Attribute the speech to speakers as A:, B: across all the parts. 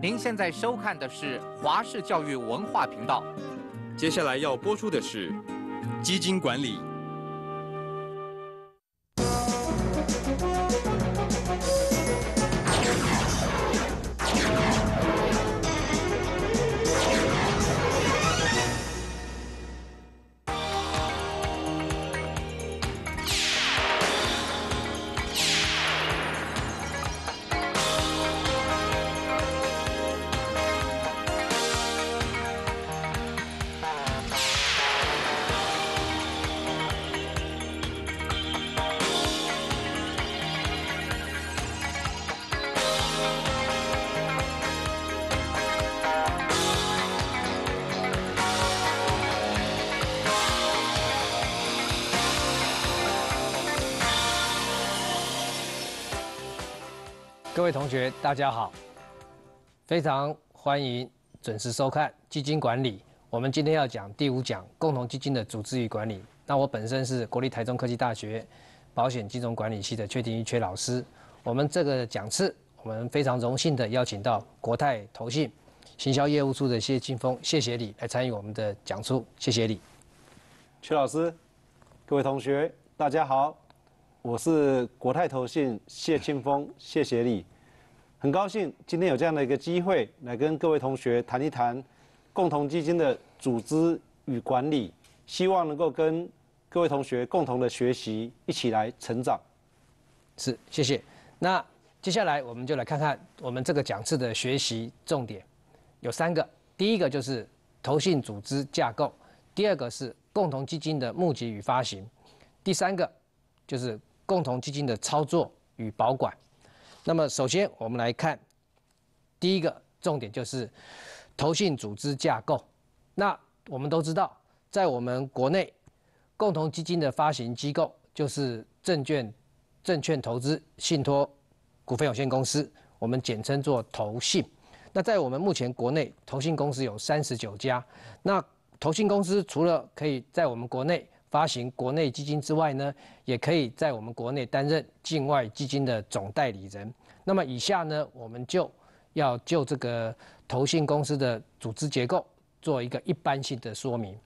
A: 您现在收看的是华视教育文化频道。
B: 接下来要播出的是基金管理。
C: 各位同学，大家好，非常欢迎准时收看基金管理。我们今天要讲第五讲共同基金的组织与管理。那我本身是国立台中科技大学保险金融管理系的阙廷一阙老师。我们这个讲次，我们非常荣幸的邀请到国泰投信行销业务处的谢金峰谢协理来参与我们的讲述。谢谢你，
D: 阙老师，各位同学，大家好。我是国泰投信谢庆峰谢协理，很高兴今天有这样的一个机会来跟各位同学谈一谈共同基金的组织与管理，希望能够跟各位同学共同的学习，一起来成长。
C: 是，谢谢。那接下来我们就来看看我们这个讲次的学习重点有三个，第一个就是投信组织架构，第二个是共同基金的募集与发行，第三个就是。共同基金的操作与保管。那么，首先我们来看第一个重点，就是投信组织架构。那我们都知道，在我们国内，共同基金的发行机构就是证券证券投资信托股份有限公司，我们简称做投信。那在我们目前国内，投信公司有三十九家。那投信公司除了可以在我们国内，发行国内基金之外呢，也可以在我们国内担任境外基金的总代理人。那么以下呢，我们就要就这个投信公司的组织结构做一个一般性的说明。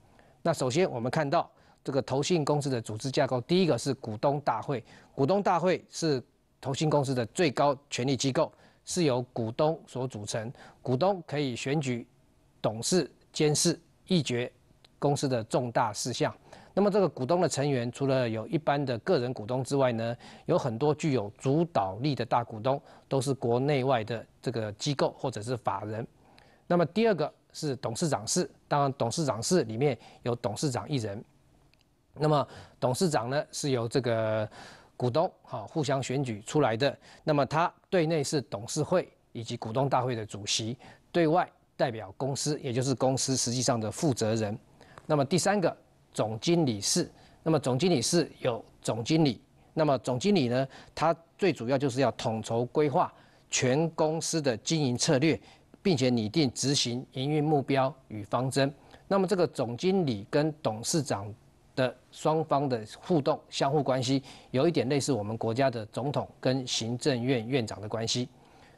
C: 那首先我们看到这个投信公司的组织架构，第一个是股东大会。股东大会是投信公司的最高权力机构，是由股东所组成。股东可以选举董事、监事、议决公司的重大事项。那么这个股东的成员，除了有一般的个人股东之外呢，有很多具有主导力的大股东，都是国内外的这个机构或者是法人。那么第二个是董事长室，当然董事长室里面有董事长一人。那么董事长呢是由这个股东好互相选举出来的。那么他对内是董事会以及股东大会的主席，对外代表公司，也就是公司实际上的负责人。那么第三个。总经理室，那么总经理室有总经理，那么总经理呢，他最主要就是要统筹规划全公司的经营策略，并且拟定执行营运目标与方针。那么这个总经理跟董事长的双方的互动相互关系，有一点类似我们国家的总统跟行政院院长的关系。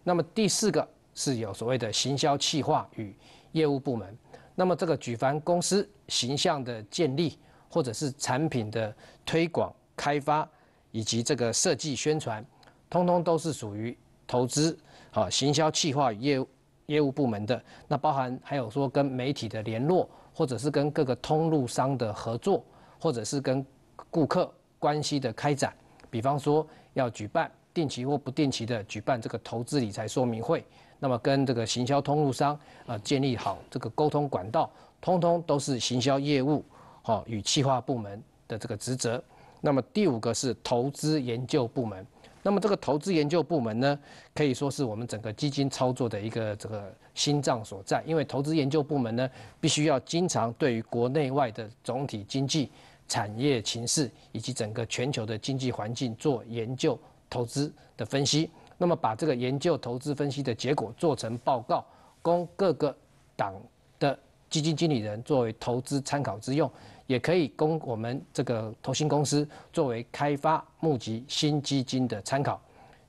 C: 那么第四个是有所谓的行销企划与业务部门。那么这个举凡公司形象的建立，或者是产品的推广开发，以及这个设计宣传，通通都是属于投资啊行销企划与业务业务部门的。那包含还有说跟媒体的联络，或者是跟各个通路商的合作，或者是跟顾客关系的开展。比方说要举办定期或不定期的举办这个投资理财说明会。那么跟这个行销通路商啊建立好这个沟通管道，通通都是行销业务好与企划部门的这个职责。那么第五个是投资研究部门。那么这个投资研究部门呢，可以说是我们整个基金操作的一个这个心脏所在。因为投资研究部门呢，必须要经常对于国内外的总体经济产业情势以及整个全球的经济环境做研究投资的分析。那么把这个研究投资分析的结果做成报告，供各个党的基金经理人作为投资参考之用，也可以供我们这个投信公司作为开发募集新基金的参考。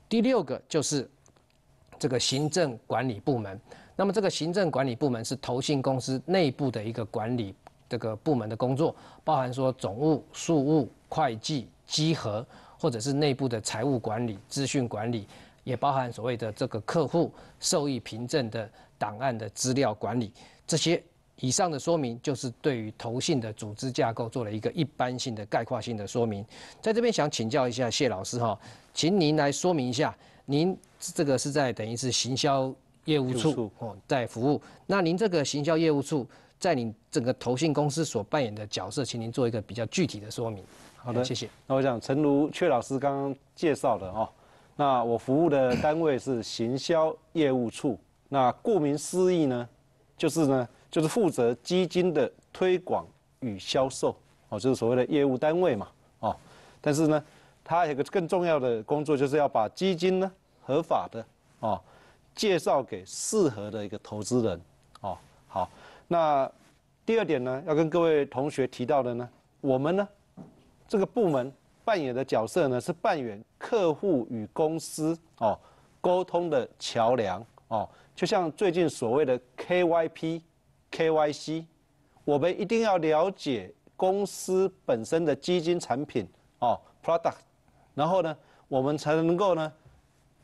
C: 第六个就是这个行政管理部门。那么这个行政管理部门是投信公司内部的一个管理这个部门的工作，包含说总务、庶务、会计、稽核，或者是内部的财务管理、资讯管理，也包含所谓的这个客户受益凭证的档案的资料管理。这些以上的说明，就是对于投信的组织架构做了一个一般性的概括性的说明。在这边想请教一下谢老师哈，请您来说明一下，您这个是在等于是行销。业务处哦，在服务。那您这个行销业务处在你整个投信公司所扮演的角色，请您做一个比较具体的说明。
D: 好的，
C: 谢谢。
D: 那我想，诚如阙老师刚刚介绍的哦，那我服务的单位是行销业务处。那顾名思义呢，就是呢，就是负责基金的推广与销售哦，就是所谓的业务单位嘛哦。但是呢，它有个更重要的工作，就是要把基金呢合法的哦。介绍给适合的一个投资人，哦，好，那第二点呢，要跟各位同学提到的呢，我们呢，这个部门扮演的角色呢，是扮演客户与公司哦沟通的桥梁哦，就像最近所谓的 KYP、KYC，我们一定要了解公司本身的基金产品哦 product，然后呢，我们才能够呢。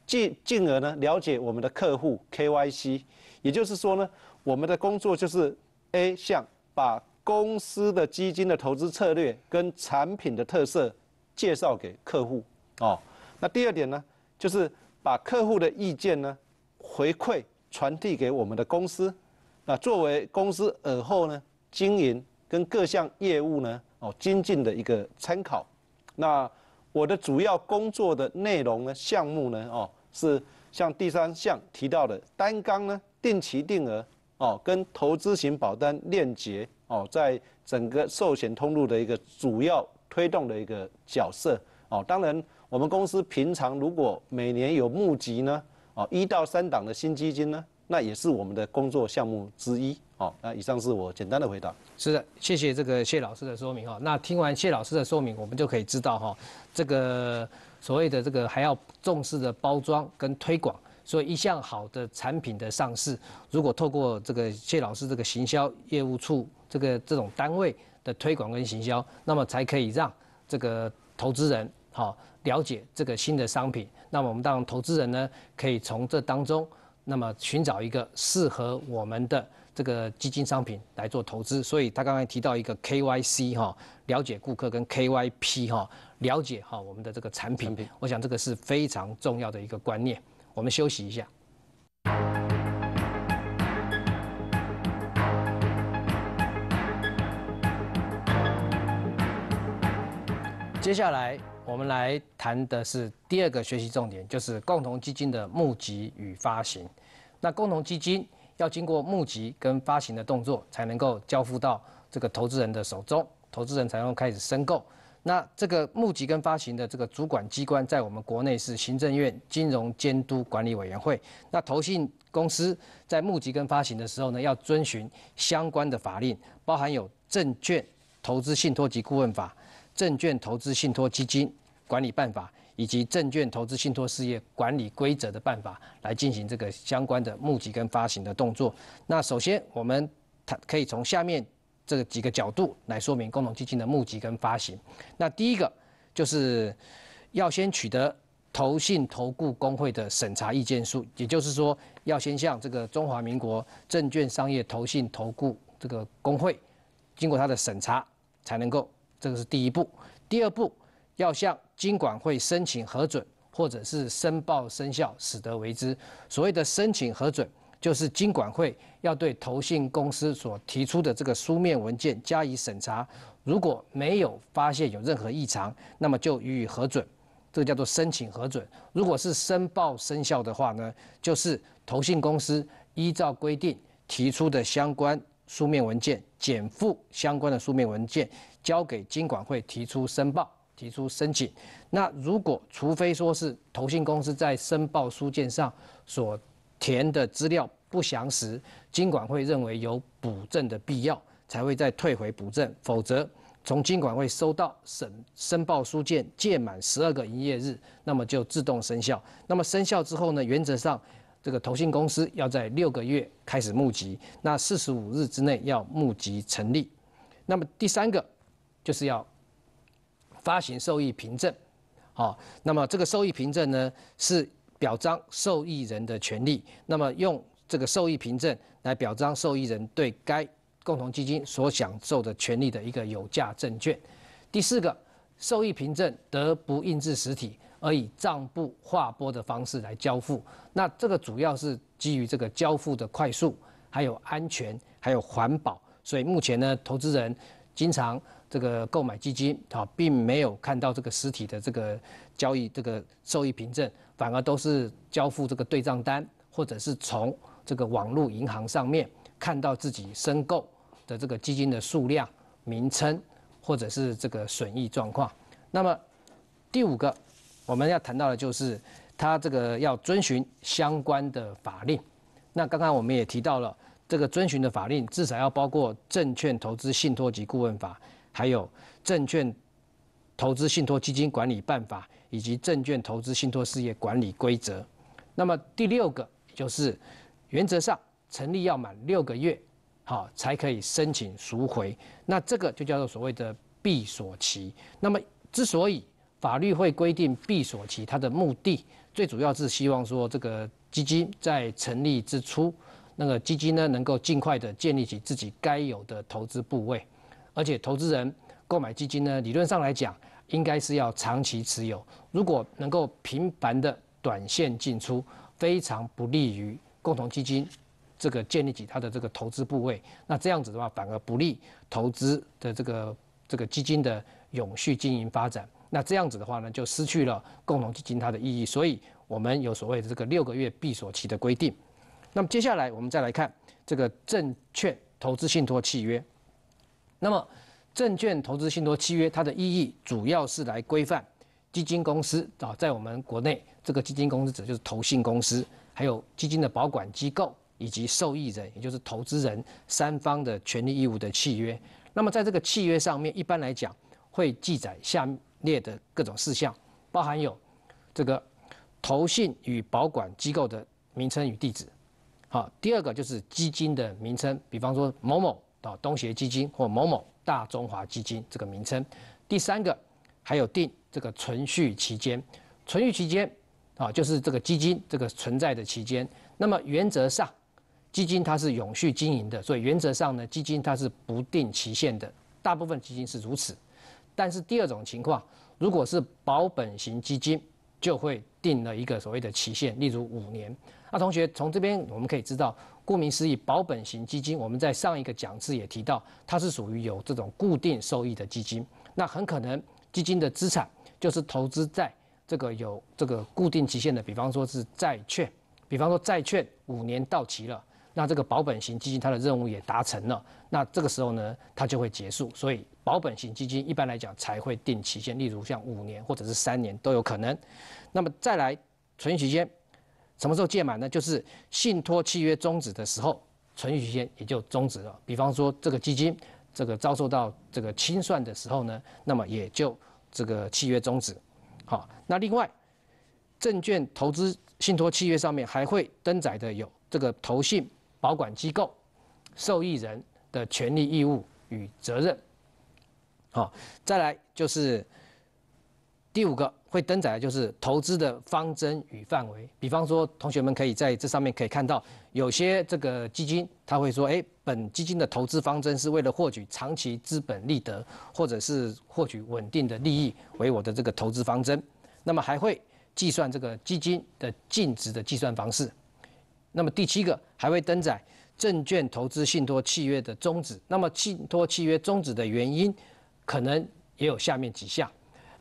D: 进进而呢，了解我们的客户 KYC，也就是说呢，我们的工作就是 A 项把公司的基金的投资策略跟产品的特色介绍给客户哦。那第二点呢，就是把客户的意见呢回馈传递给我们的公司，那作为公司尔后呢经营跟各项业务呢哦精进的一个参考。那我的主要工作的内容呢，项目呢，哦，是像第三项提到的单纲呢，定期定额，哦，跟投资型保单链接，哦，在整个寿险通路的一个主要推动的一个角色，哦，当然我们公司平常如果每年有募集呢，哦，一到三档的新基金呢，那也是我们的工作项目之一。哦，那以上是我简单的回答。
C: 是的，谢谢这个谢老师的说明哈。那听完谢老师的说明，我们就可以知道哈，这个所谓的这个还要重视的包装跟推广。所以一项好的产品的上市，如果透过这个谢老师这个行销业务处这个这种单位的推广跟行销，那么才可以让这个投资人好了解这个新的商品。那么我们当投资人呢，可以从这当中，那么寻找一个适合我们的。这个基金商品来做投资，所以他刚才提到一个 KYC 哈，了解顾客跟 KYP 哈，了解哈我们的这个产品，我想这个是非常重要的一个观念。我们休息一下，接下来我们来谈的是第二个学习重点，就是共同基金的募集与发行。那共同基金。要经过募集跟发行的动作，才能够交付到这个投资人的手中，投资人才能开始申购。那这个募集跟发行的这个主管机关，在我们国内是行政院金融监督管理委员会。那投信公司在募集跟发行的时候呢，要遵循相关的法令，包含有证券投资信托及顾问法、证券投资信托基金管理办法。以及证券投资信托事业管理规则的办法来进行这个相关的募集跟发行的动作。那首先，我们它可以从下面这几个角度来说明共同基金的募集跟发行。那第一个就是要先取得投信投顾工会的审查意见书，也就是说，要先向这个中华民国证券商业投信投顾这个工会经过他的审查，才能够这个是第一步。第二步。要向金管会申请核准，或者是申报生效，使得为之。所谓的申请核准，就是金管会要对投信公司所提出的这个书面文件加以审查，如果没有发现有任何异常，那么就予以核准，这个叫做申请核准。如果是申报生效的话呢，就是投信公司依照规定提出的相关书面文件，减负相关的书面文件，交给金管会提出申报。提出申请，那如果除非说是投信公司在申报书件上所填的资料不详实，金管会认为有补正的必要，才会再退回补正，否则从金管会收到审申报书件届满十二个营业日，那么就自动生效。那么生效之后呢，原则上这个投信公司要在六个月开始募集，那四十五日之内要募集成立。那么第三个就是要发行受益凭证，好，那么这个受益凭证呢是表彰受益人的权利，那么用这个受益凭证来表彰受益人对该共同基金所享受的权利的一个有价证券。第四个，受益凭证得不印制实体，而以账簿划拨的方式来交付。那这个主要是基于这个交付的快速，还有安全，还有环保。所以目前呢，投资人经常这个购买基金啊，并没有看到这个实体的这个交易这个受益凭证，反而都是交付这个对账单，或者是从这个网络银行上面看到自己申购的这个基金的数量、名称，或者是这个损益状况。那么第五个我们要谈到的就是它这个要遵循相关的法令。那刚刚我们也提到了。这个遵循的法令至少要包括《证券投资信托及顾问法》，还有《证券投资信托基金管理办法》，以及《证券投资信托事业管理规则》。那么第六个就是，原则上成立要满六个月，好才可以申请赎回。那这个就叫做所谓的闭锁期。那么之所以法律会规定闭锁期，它的目的最主要是希望说，这个基金在成立之初。那个基金呢，能够尽快的建立起自己该有的投资部位，而且投资人购买基金呢，理论上来讲，应该是要长期持有。如果能够频繁的短线进出，非常不利于共同基金这个建立起它的这个投资部位。那这样子的话，反而不利投资的这个这个基金的永续经营发展。那这样子的话呢，就失去了共同基金它的意义。所以，我们有所谓的这个六个月闭锁期的规定。那么接下来我们再来看这个证券投资信托契约。那么证券投资信托契约它的意义主要是来规范基金公司啊，在我们国内这个基金公司指就是投信公司，还有基金的保管机构以及受益人，也就是投资人三方的权利义务的契约。那么在这个契约上面，一般来讲会记载下列的各种事项，包含有这个投信与保管机构的名称与地址。好，第二个就是基金的名称，比方说某某的东协基金或某某大中华基金这个名称。第三个还有定这个存续期间，存续期间啊，就是这个基金这个存在的期间。那么原则上，基金它是永续经营的，所以原则上呢，基金它是不定期限的，大部分基金是如此。但是第二种情况，如果是保本型基金，就会定了一个所谓的期限，例如五年。那同学从这边我们可以知道，顾名思义，保本型基金，我们在上一个讲次也提到，它是属于有这种固定收益的基金。那很可能基金的资产就是投资在这个有这个固定期限的，比方说是债券，比方说债券五年到期了，那这个保本型基金它的任务也达成了，那这个时候呢，它就会结束。所以保本型基金一般来讲才会定期限，例如像五年或者是三年都有可能。那么再来存续期间。什么时候届满呢？就是信托契约终止的时候，存续期间也就终止了。比方说，这个基金这个遭受到这个清算的时候呢，那么也就这个契约终止。好，那另外，证券投资信托契约上面还会登载的有这个投信保管机构、受益人的权利义务与责任。好，再来就是第五个。会登载的就是投资的方针与范围，比方说，同学们可以在这上面可以看到，有些这个基金他会说，哎，本基金的投资方针是为了获取长期资本利得，或者是获取稳定的利益为我的这个投资方针。那么还会计算这个基金的净值的计算方式。那么第七个还会登载证券投资信托契约的终止。那么信托契约终止的原因，可能也有下面几项。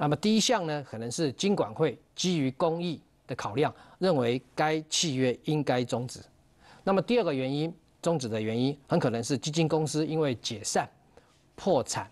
C: 那么第一项呢，可能是金管会基于公益的考量，认为该契约应该终止。那么第二个原因，终止的原因很可能是基金公司因为解散、破产，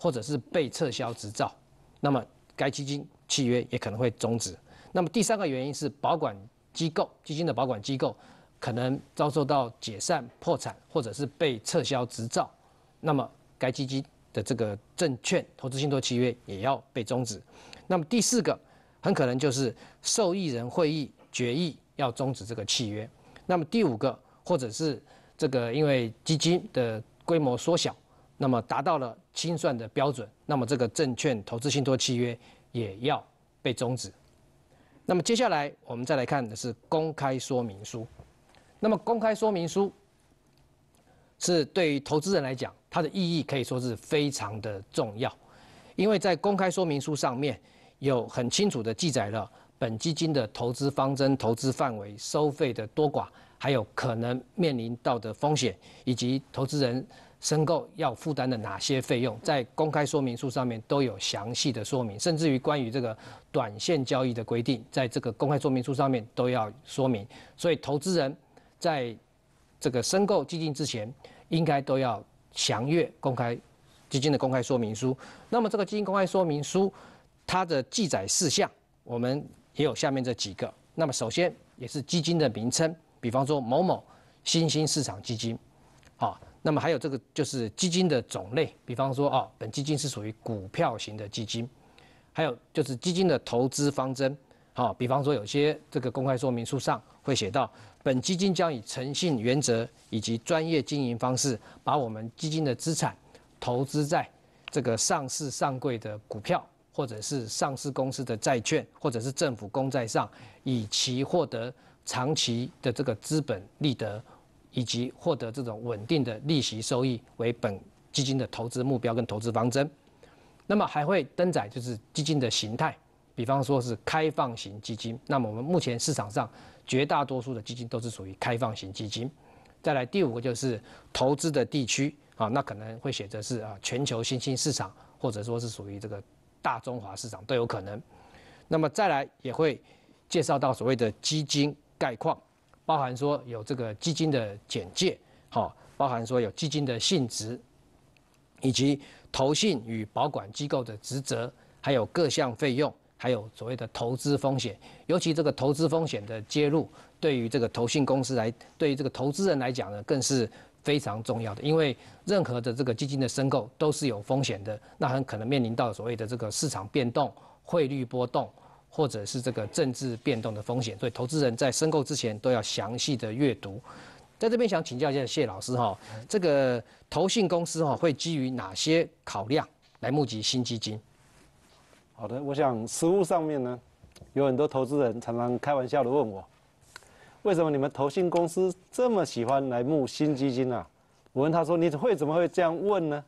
C: 或者是被撤销执照，那么该基金契约也可能会终止。那么第三个原因是保管机构基金的保管机构可能遭受到解散、破产，或者是被撤销执照，那么该基金。这个证券投资信托契约也要被终止。那么第四个，很可能就是受益人会议决议要终止这个契约。那么第五个，或者是这个因为基金的规模缩小，那么达到了清算的标准，那么这个证券投资信托契约也要被终止。那么接下来我们再来看的是公开说明书。那么公开说明书是对于投资人来讲，它的意义可以说是非常的重要，因为在公开说明书上面有很清楚的记载了本基金的投资方针、投资范围、收费的多寡，还有可能面临到的风险，以及投资人申购要负担的哪些费用，在公开说明书上面都有详细的说明，甚至于关于这个短线交易的规定，在这个公开说明书上面都要说明，所以投资人。在这个申购基金之前，应该都要详阅公开基金的公开说明书。那么这个基金公开说明书，它的记载事项，我们也有下面这几个。那么首先也是基金的名称，比方说某某新兴市场基金，啊，那么还有这个就是基金的种类，比方说啊，本基金是属于股票型的基金，还有就是基金的投资方针，好，比方说有些这个公开说明书上会写到。本基金将以诚信原则以及专业经营方式，把我们基金的资产投资在这个上市上柜的股票，或者是上市公司的债券，或者是政府公债上，以其获得长期的这个资本利得，以及获得这种稳定的利息收益为本基金的投资目标跟投资方针。那么还会登载就是基金的形态，比方说是开放型基金。那么我们目前市场上。绝大多数的基金都是属于开放型基金，再来第五个就是投资的地区啊，那可能会写着是啊全球新兴市场，或者说是属于这个大中华市场都有可能。那么再来也会介绍到所谓的基金概况，包含说有这个基金的简介，好，包含说有基金的性质，以及投信与保管机构的职责，还有各项费用。还有所谓的投资风险，尤其这个投资风险的揭露，对于这个投信公司来，对于这个投资人来讲呢，更是非常重要的。因为任何的这个基金的申购都是有风险的，那很可能面临到所谓的这个市场变动、汇率波动，或者是这个政治变动的风险。所以投资人在申购之前都要详细的阅读。在这边想请教一下谢老师哈，这个投信公司哈会基于哪些考量来募集新基金？
D: 好的，我想实物上面呢，有很多投资人常常开玩笑的问我，为什么你们投信公司这么喜欢来募新基金啊？我问他说，你会怎么会这样问呢？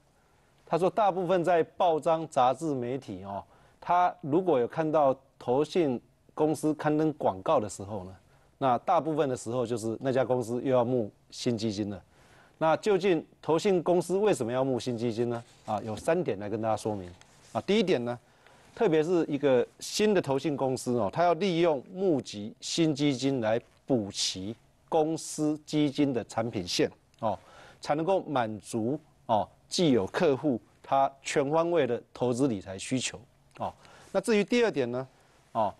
D: 他说，大部分在报章、杂志、媒体哦，他如果有看到投信公司刊登广告的时候呢，那大部分的时候就是那家公司又要募新基金了。那究竟投信公司为什么要募新基金呢？啊，有三点来跟大家说明。啊，第一点呢。特别是一个新的投信公司哦，它要利用募集新基金来补齐公司基金的产品线哦，才能够满足哦既有客户他全方位的投资理财需求哦。那至于第二点呢，哦，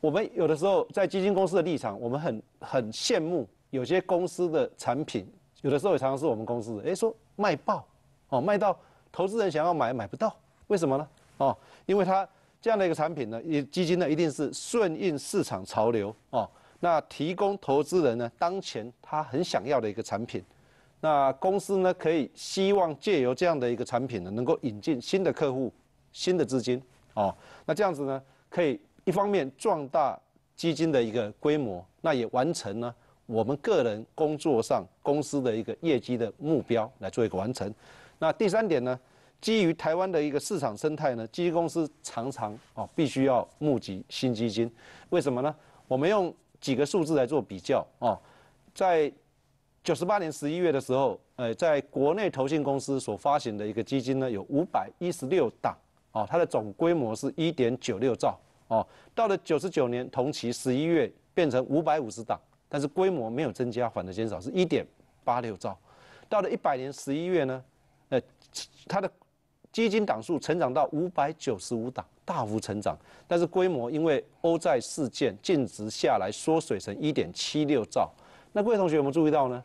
D: 我们有的时候在基金公司的立场，我们很很羡慕有些公司的产品，有的时候也常常是我们公司的，哎说卖爆哦，卖到投资人想要买买不到，为什么呢？哦，因为它这样的一个产品呢，也基金呢一定是顺应市场潮流哦，那提供投资人呢当前他很想要的一个产品，那公司呢可以希望借由这样的一个产品呢，能够引进新的客户、新的资金哦，那这样子呢可以一方面壮大基金的一个规模，那也完成呢我们个人工作上公司的一个业绩的目标来做一个完成。那第三点呢？基于台湾的一个市场生态呢，基金公司常常哦必须要募集新基金，为什么呢？我们用几个数字来做比较哦，在九十八年十一月的时候，呃，在国内投信公司所发行的一个基金呢，有五百一十六档哦，它的总规模是一点九六兆哦。到了九十九年同期十一月变成五百五十档，但是规模没有增加，反而减少，是一点八六兆。到了一百年十一月呢，呃，它的基金档数成长到五百九十五档，大幅成长，但是规模因为欧债事件净值下来缩水成一点七六兆。那各位同学有没有注意到呢？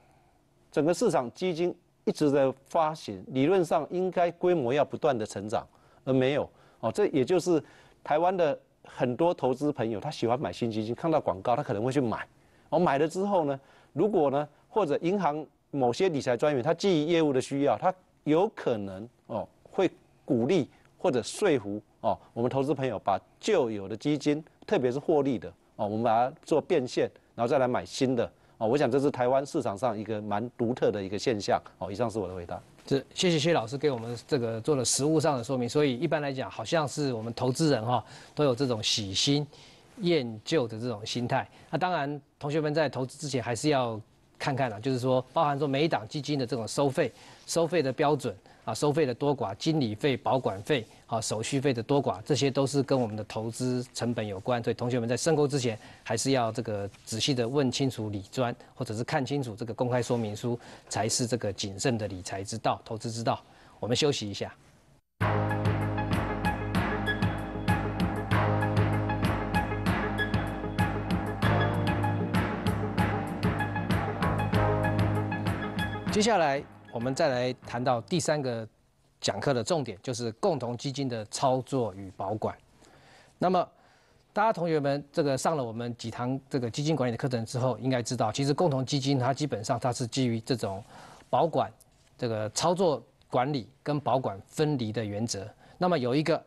D: 整个市场基金一直在发行，理论上应该规模要不断的成长，而没有哦。这也就是台湾的很多投资朋友他喜欢买新基金，看到广告他可能会去买，我买了之后呢，如果呢，或者银行某些理财专员他基于业务的需要，他有可能哦会鼓励或者说服哦我们投资朋友把旧有的基金，特别是获利的哦，我们把它做变现，然后再来买新的哦。我想这是台湾市场上一个蛮独特的一个现象哦。以上是我的回答。
C: 是，谢谢谢老师给我们这个做了实物上的说明。所以一般来讲，好像是我们投资人哈都有这种喜新厌旧的这种心态。那当然，同学们在投资之前还是要看看啊，就是说包含说每一档基金的这种收费、收费的标准啊、收费的多寡、经理费、保管费啊、手续费的多寡，这些都是跟我们的投资成本有关。所以同学们在申购之前，还是要这个仔细的问清楚理专，或者是看清楚这个公开说明书，才是这个谨慎的理财之道、投资之道。我们休息一下。接下来我们再来谈到第三个讲课的重点，就是共同基金的操作与保管。那么，大家同学们这个上了我们几堂这个基金管理的课程之后，应该知道，其实共同基金它基本上它是基于这种保管、这个操作管理跟保管分离的原则。那么有一个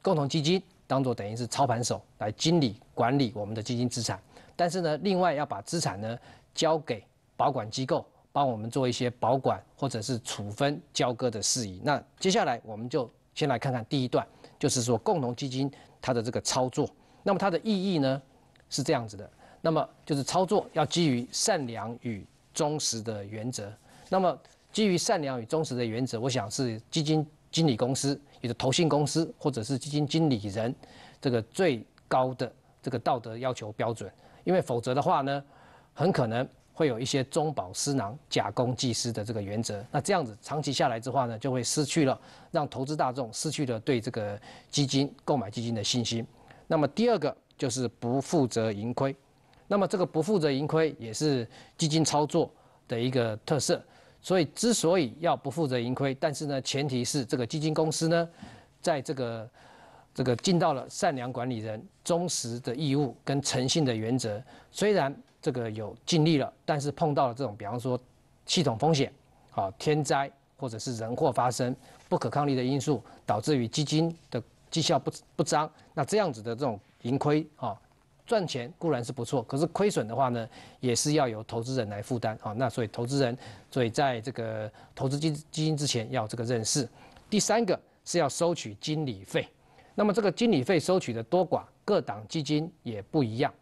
C: 共同基金当做等于是操盘手来经理管理我们的基金资产，但是呢，另外要把资产呢交给保管机构。帮我们做一些保管或者是处分交割的事宜。那接下来我们就先来看看第一段，就是说共同基金它的这个操作。那么它的意义呢是这样子的，那么就是操作要基于善良与忠实的原则。那么基于善良与忠实的原则，我想是基金经理公司，也是投信公司或者是基金经理人这个最高的这个道德要求标准。因为否则的话呢，很可能。会有一些中饱私囊、假公济私的这个原则，那这样子长期下来之话呢，就会失去了让投资大众失去了对这个基金购买基金的信心。那么第二个就是不负责盈亏，那么这个不负责盈亏也是基金操作的一个特色。所以之所以要不负责盈亏，但是呢，前提是这个基金公司呢，在这个这个尽到了善良管理人、忠实的义务跟诚信的原则，虽然。这个有尽力了，但是碰到了这种，比方说系统风险、啊天灾或者是人祸发生不可抗力的因素，导致于基金的绩效不不彰，那这样子的这种盈亏啊，赚钱固然是不错，可是亏损的话呢，也是要由投资人来负担啊。那所以投资人，所以在这个投资基基金之前要这个认识。第三个是要收取经理费，那么这个经理费收取的多寡，各档基金也不一样。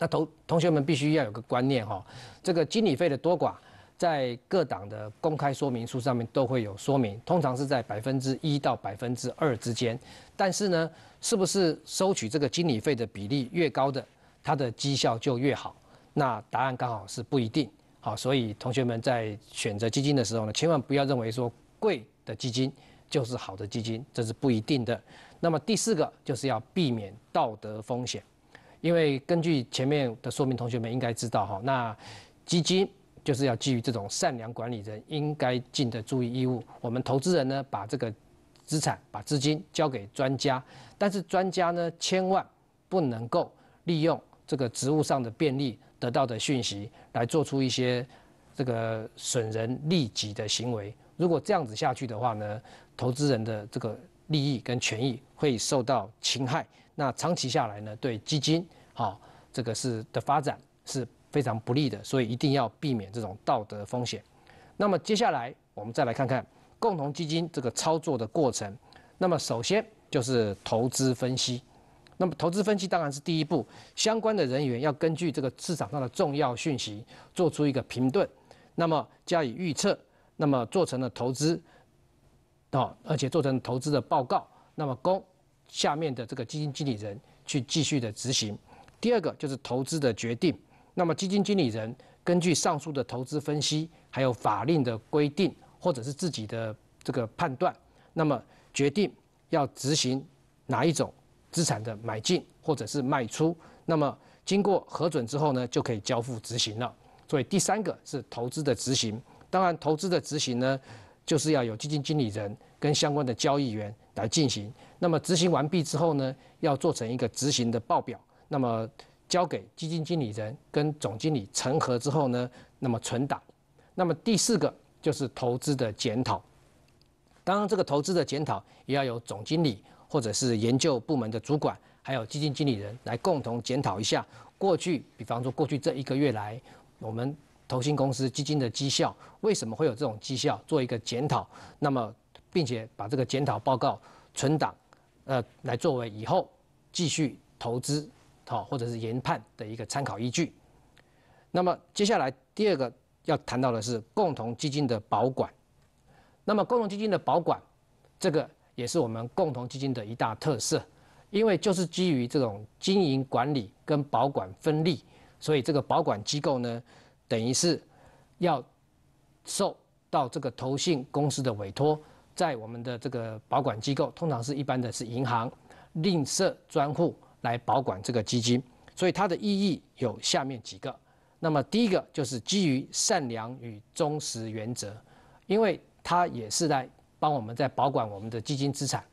C: 那同同学们必须要有个观念哈，这个经理费的多寡，在各档的公开说明书上面都会有说明，通常是在百分之一到百分之二之间。但是呢，是不是收取这个经理费的比例越高的，它的绩效就越好？那答案刚好是不一定。好，所以同学们在选择基金的时候呢，千万不要认为说贵的基金就是好的基金，这是不一定的。那么第四个就是要避免道德风险。因为根据前面的说明，同学们应该知道哈，那基金就是要基于这种善良管理人应该尽的注意义务。我们投资人呢，把这个资产、把资金交给专家，但是专家呢，千万不能够利用这个职务上的便利得到的讯息来做出一些这个损人利己的行为。如果这样子下去的话呢，投资人的这个利益跟权益会受到侵害。那长期下来呢，对基金好这个是的发展是非常不利的，所以一定要避免这种道德风险。那么接下来我们再来看看共同基金这个操作的过程。那么首先就是投资分析。那么投资分析当然是第一步，相关的人员要根据这个市场上的重要讯息做出一个评论，那么加以预测，那么做成了投资，哦，而且做成投资的报告，那么供。下面的这个基金经理人去继续的执行。第二个就是投资的决定。那么基金经理人根据上述的投资分析，还有法令的规定，或者是自己的这个判断，那么决定要执行哪一种资产的买进或者是卖出。那么经过核准之后呢，就可以交付执行了。所以第三个是投资的执行。当然，投资的执行呢，就是要有基金经理人跟相关的交易员来进行。那么执行完毕之后呢，要做成一个执行的报表。那么交给基金经理人跟总经理成核之后呢，那么存档。那么第四个就是投资的检讨。当然，这个投资的检讨也要有总经理或者是研究部门的主管，还有基金经理人来共同检讨一下过去，比方说过去这一个月来，我们投信公司基金的绩效为什么会有这种绩效，做一个检讨。那么，并且把这个检讨报告存档，呃，来作为以后继续投资，好或者是研判的一个参考依据。那么接下来第二个要谈到的是共同基金的保管。那么共同基金的保管，这个也是我们共同基金的一大特色，因为就是基于这种经营管理跟保管分立，所以这个保管机构呢，等于是要受到这个投信公司的委托，在我们的这个保管机构，通常是一般的是银行另设专户来保管这个基金，所以它的意义有下面几个。那么第一个就是基于善良与忠实原则，因为它也是在帮我们在保管我们的基金资产，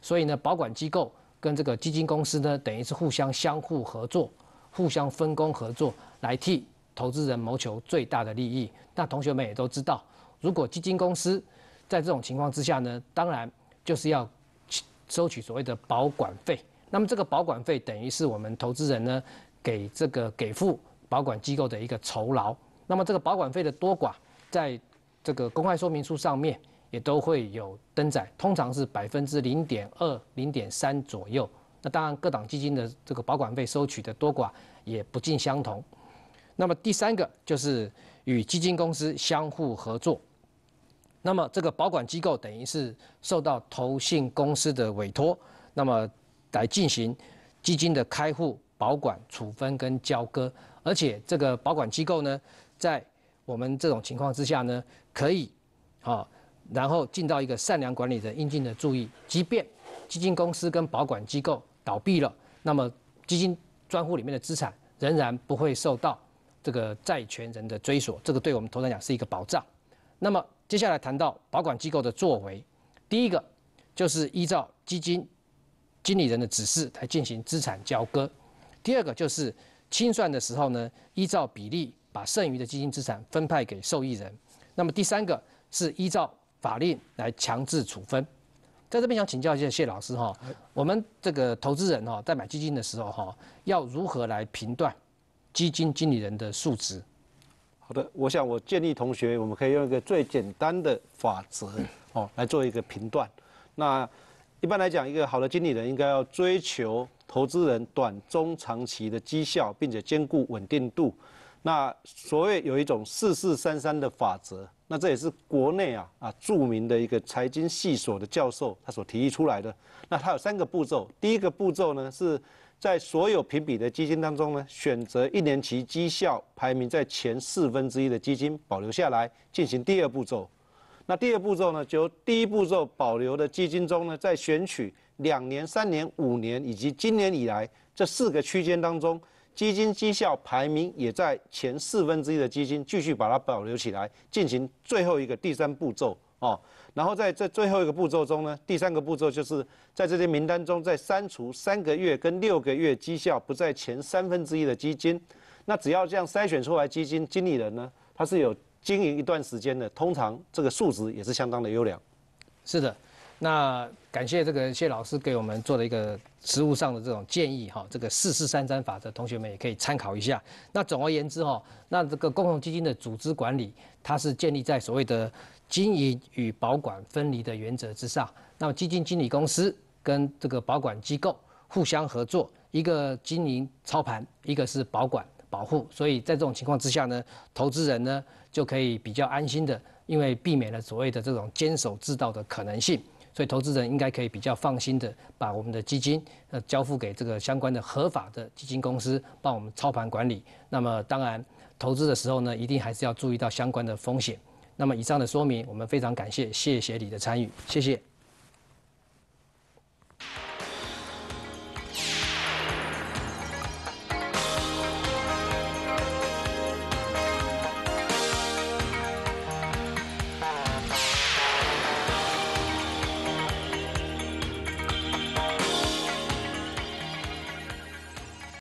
C: 所以呢，保管机构跟这个基金公司呢，等于是互相相互合作、互相分工合作，来替投资人谋求最大的利益。那同学们也都知道，如果基金公司在这种情况之下呢，当然就是要收取所谓的保管费。那么这个保管费等于是我们投资人呢给这个给付保管机构的一个酬劳。那么这个保管费的多寡，在这个公开说明书上面也都会有登载，通常是百分之零点二、零点三左右。那当然，各档基金的这个保管费收取的多寡也不尽相同。那么第三个就是与基金公司相互合作。那么这个保管机构等于是受到投信公司的委托，那么来进行基金的开户、保管、处分跟交割，而且这个保管机构呢，在我们这种情况之下呢，可以，好，然后尽到一个善良管理的应尽的注意。即便基金公司跟保管机构倒闭了，那么基金专户里面的资产仍然不会受到这个债权人的追索，这个对我们投资来讲是一个保障。那么接下来谈到保管机构的作为，第一个就是依照基金经理人的指示来进行资产交割，第二个就是清算的时候呢，依照比例。把剩余的基金资产分派给受益人。那么第三个是依照法令来强制处分。在这边想请教一下谢老师哈，我们这个投资人哈，在买基金的时候哈，要如何来评断基金经理人的素质？
D: 好的，我想我建议同学，我们可以用一个最简单的法则哦来做一个评断。那一般来讲，一个好的经理人应该要追求投资人短、中、长期的绩效，并且兼顾稳定度。那所谓有一种四四三三的法则，那这也是国内啊啊著名的一个财经系所的教授他所提议出来的。那它有三个步骤，第一个步骤呢是在所有评比的基金当中呢，选择一年期绩效排名在前四分之一的基金保留下来进行第二步骤。那第二步骤呢，就第一步骤保留的基金中呢，再选取两年、三年、五年以及今年以来这四个区间当中。基金绩效排名也在前四分之一的基金，继续把它保留起来，进行最后一个第三步骤哦。然后在这最后一个步骤中呢，第三个步骤就是在这些名单中再删除三个月跟六个月绩效不在前三分之一的基金。那只要这样筛选出来基金经理人呢，他是有经营一段时间的，通常这个数值也是相当的优良。
C: 是的。那感谢这个谢老师给我们做的一个实务上的这种建议哈，这个四四三三法则，同学们也可以参考一下。那总而言之哈，那这个共同基金的组织管理，它是建立在所谓的经营与保管分离的原则之上。那么基金经理公司跟这个保管机构互相合作，一个经营操盘，一个是保管保护。所以在这种情况之下呢，投资人呢就可以比较安心的，因为避免了所谓的这种坚守自盗的可能性。所以投资人应该可以比较放心的把我们的基金呃交付给这个相关的合法的基金公司帮我们操盘管理。那么当然投资的时候呢，一定还是要注意到相关的风险。那么以上的说明，我们非常感谢谢谢你的参与，谢谢。